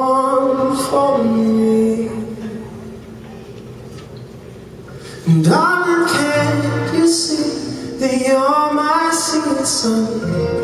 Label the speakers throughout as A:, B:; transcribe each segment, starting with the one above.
A: on for me. Darling, can't you see that you're my secret sun?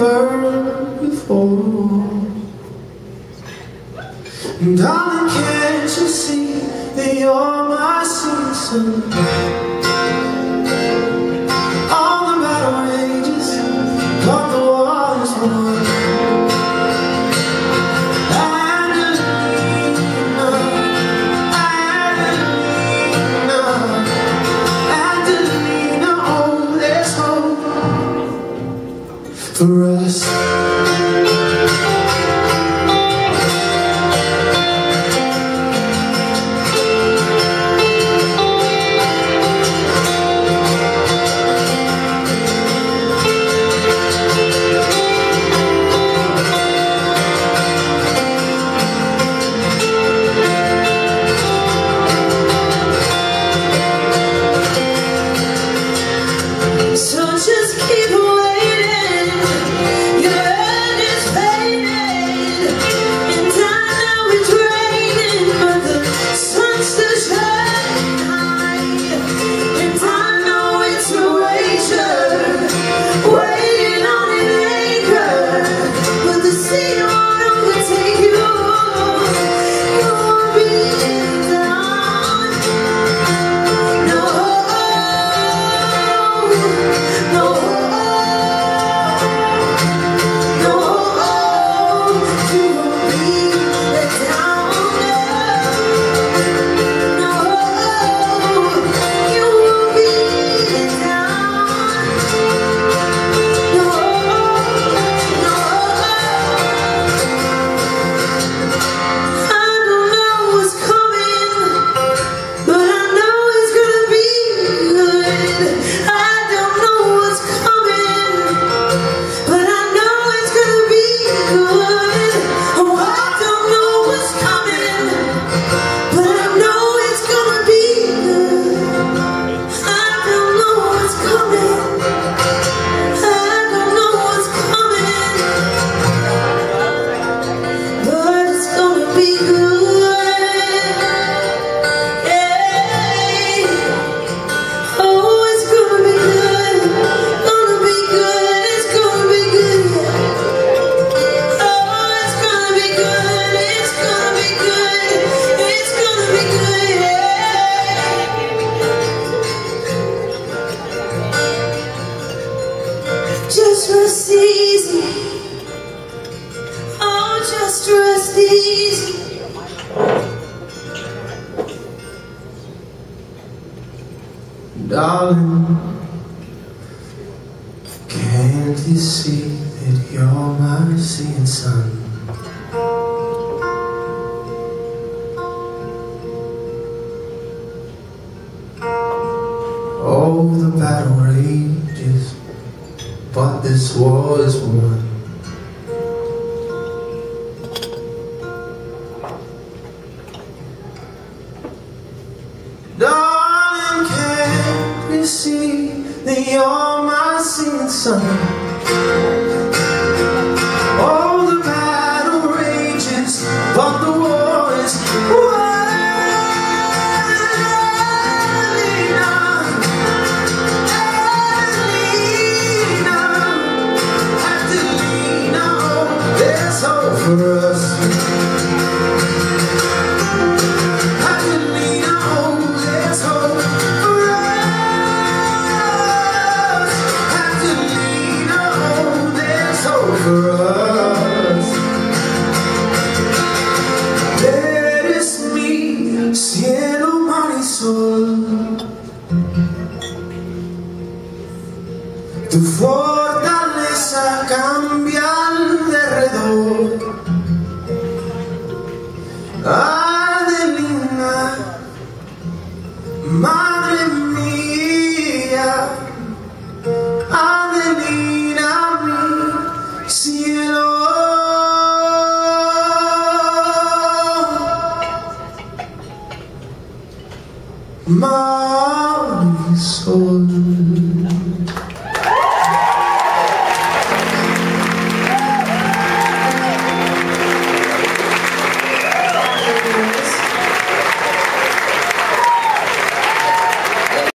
A: burned before Darling, can't you see that you're my season? For us Darling, can't you see that you're my seeing sun? Oh, the battle rages but this war is won. That you're my singing sun?